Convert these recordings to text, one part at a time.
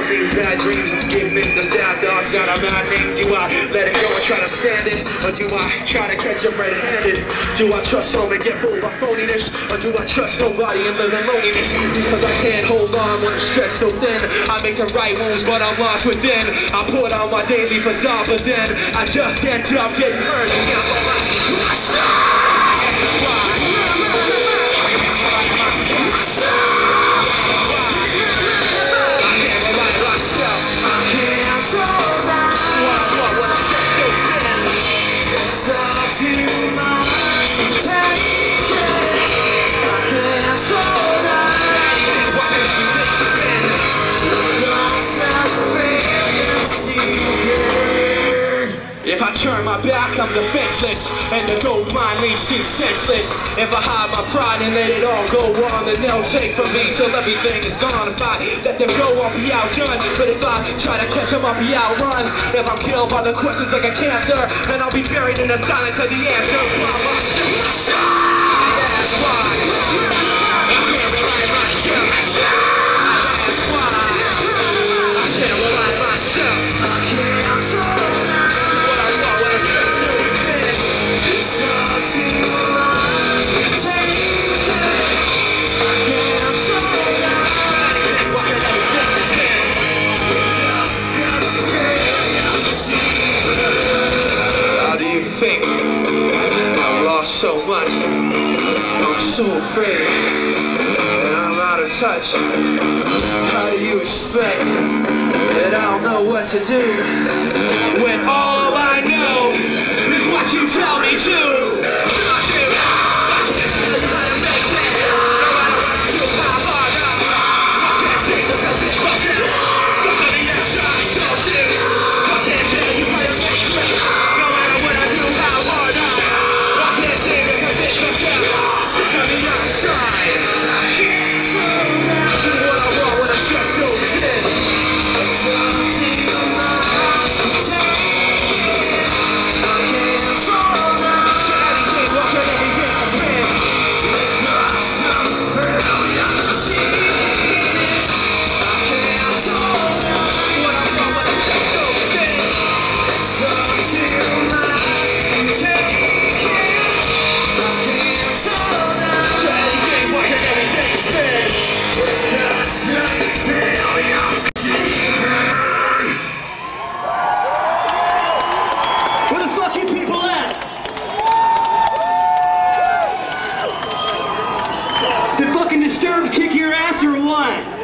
pride from these bad dreams and give in the sad thoughts out of my having? Do I let it go and try to stand it? Or do I try to catch it red-handed? Do I trust home and get fooled by phoniness? Or do I trust nobody and live in loneliness? Because I can't hold on when I'm stretched so thin I make the right moves but I'm lost within I put on my daily facade but then I just end up getting hurt That's If I turn my back, I'm defenseless. And to go blindly, she's senseless. If I hide my pride and let it all go wrong Then they'll take from me till everything is gone. If I let them go, I'll be outdone. But if I try to catch them, I'll be outrun. If I'm killed by the questions like a cancer Then I'll be buried in the silence of the myself. That's why So afraid. And I'm out of touch. How do you expect that I don't know what to do when all I know is what you tell me to? Kick your ass or what?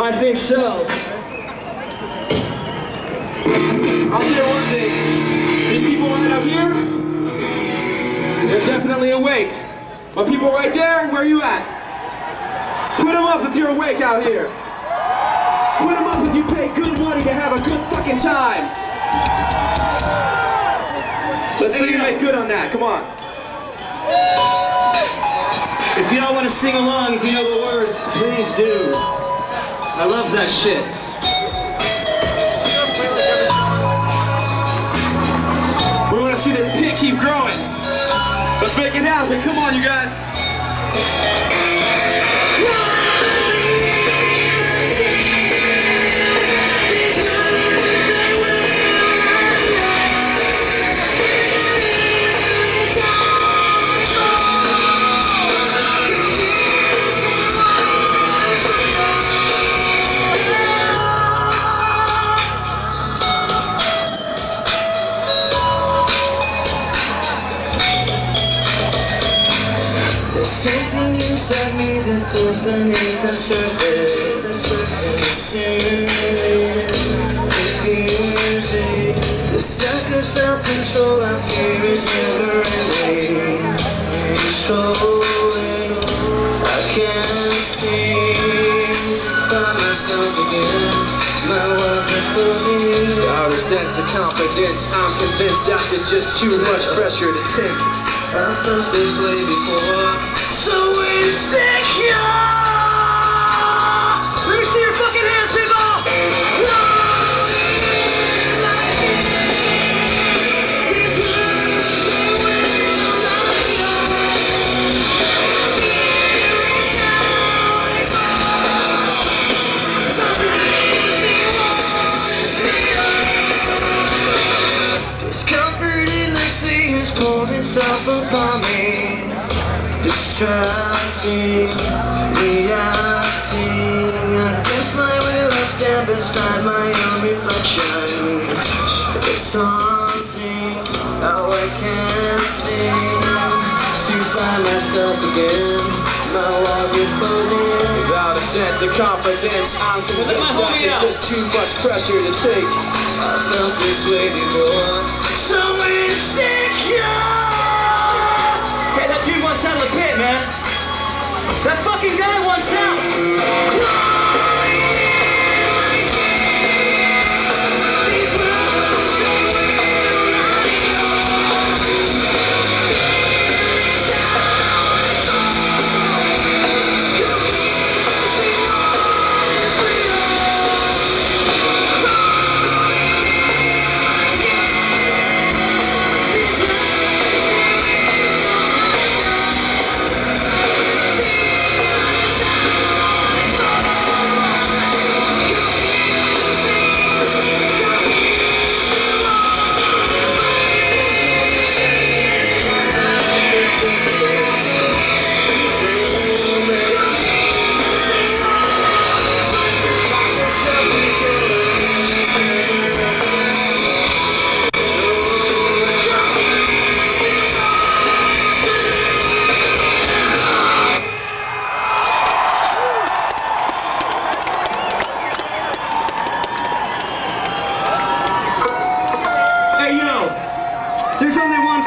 I think so. I'll say one thing. These people right up here, they're definitely awake. But people right there, where you at? Put them up if you're awake out here. Put them up if you pay good money to have a good fucking time. Let's see you make good on that. Come on. If y'all want to sing along, if you know the words, please do. I love that shit. We want to see this pit keep growing. Let's make it happen. Come on, you guys. Pulls beneath the surface. Confusing. The lack of self-control I fear is never ending. Controlling, I can't seem to find myself again. My. Out of sense of confidence, I'm convinced after just too much pressure to take. I've felt this way before. Sense of confidence, I'm convinced after out. just too much pressure to take. I felt this way before. So insecure. Hey, that dude wants out of the pit, man. That fucking guy wants out.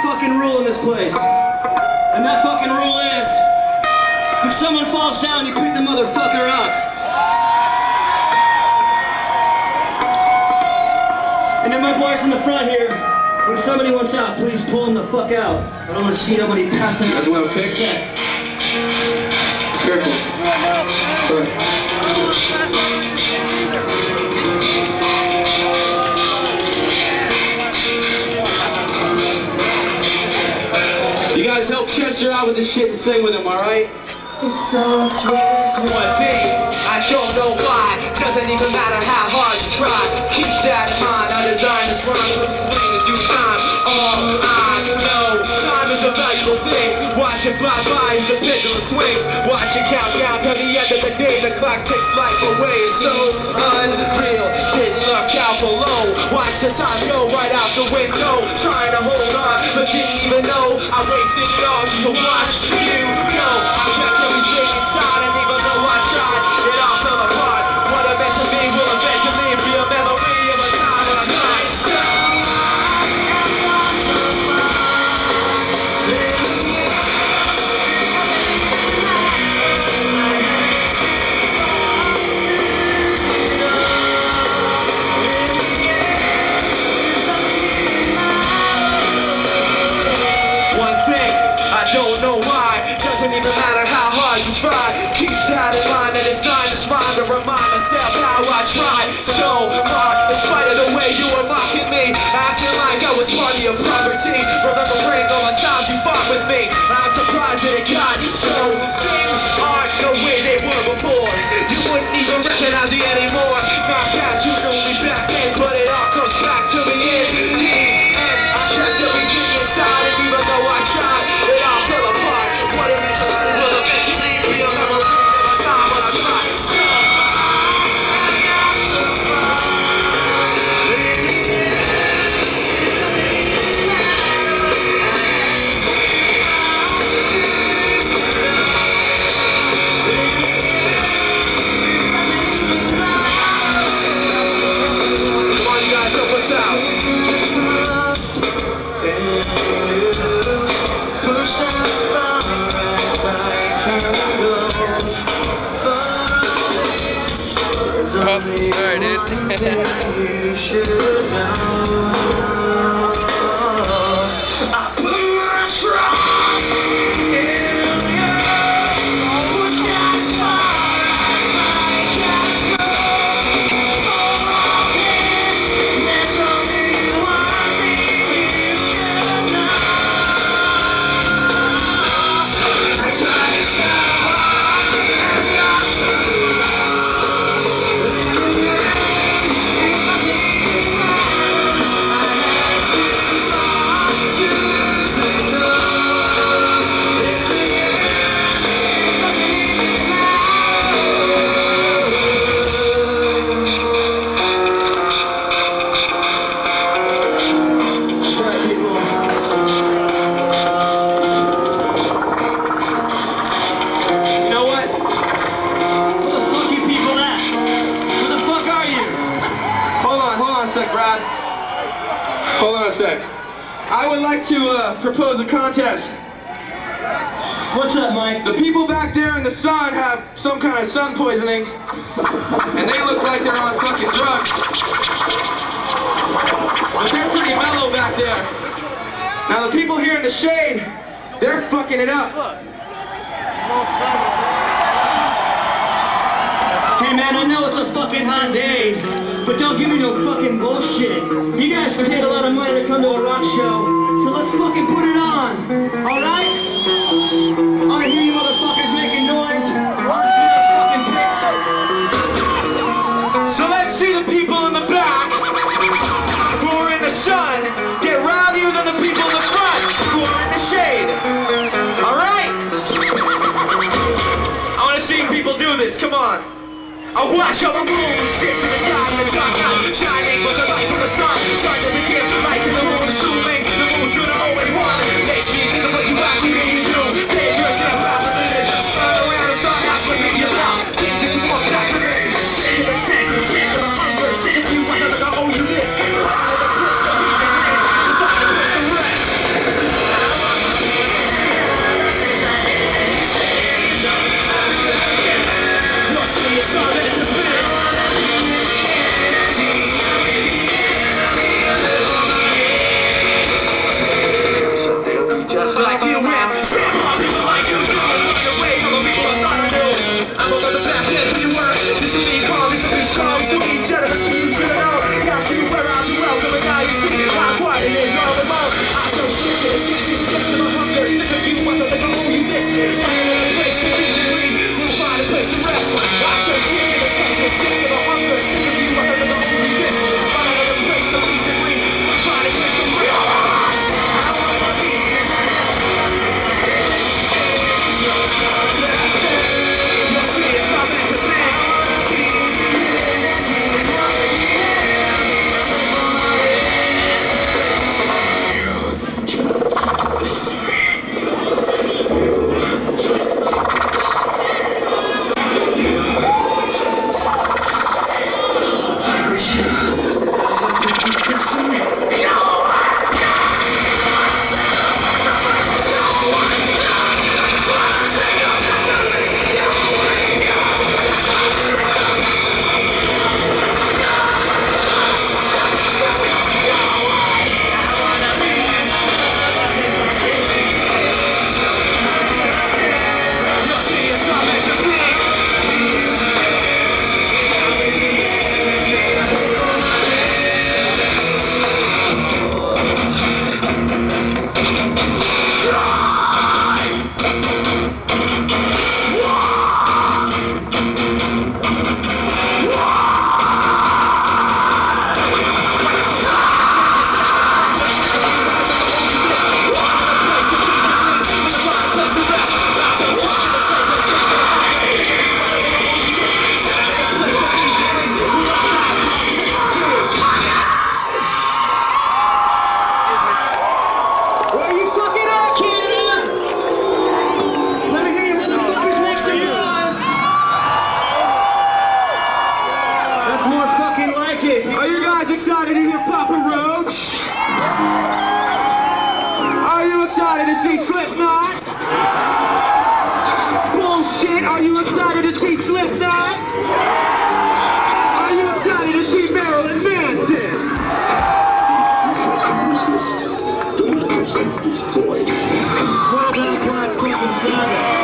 Fucking rule in this place. And that fucking rule is if someone falls down, you pick the motherfucker up. And then my boys in the front here, when somebody wants out, please pull them the fuck out. I don't want to see nobody passing out. Guys wanna pick? Set. Careful. Sorry. Chester out with this shit and sing with him, alright? It's so true. One thing, I don't know why. Doesn't even matter how hard you try. Keep that in mind, I designed this rhyme in due time. All I know, time is a valuable thing. Watch it fly by as the pendulum swings. Watch it count down till the end of the day. The clock takes life away, it's so unreal. Didn't look out below. Watch the time go right out the window. Trying to hold on, but didn't even know. I wasted it all just to watch you go. I kept everything inside and even though I I'm surprised that What's up, Mike? The people back there in the sun have some kind of sun poisoning, and they look like they're on fucking drugs. But they're pretty mellow back there. Now the people here in the shade, they're fucking it up. Hey man, I know it's a fucking hot day, but don't give me no fucking bullshit. You guys paid a lot of money to come to a rock show, so let's fucking put it on. Alright? I hear you motherfuckers making noise. Fucking. So let's see the people in the back who are in the sun get rowdier than the people in the front who are in the shade. All right? I want to see people do this. Come on. I watch how the moon sits in the sky in the dark night, shining with the light from the sun. Sun doesn't give light to the moon, assuming the moon's gonna always want Seven.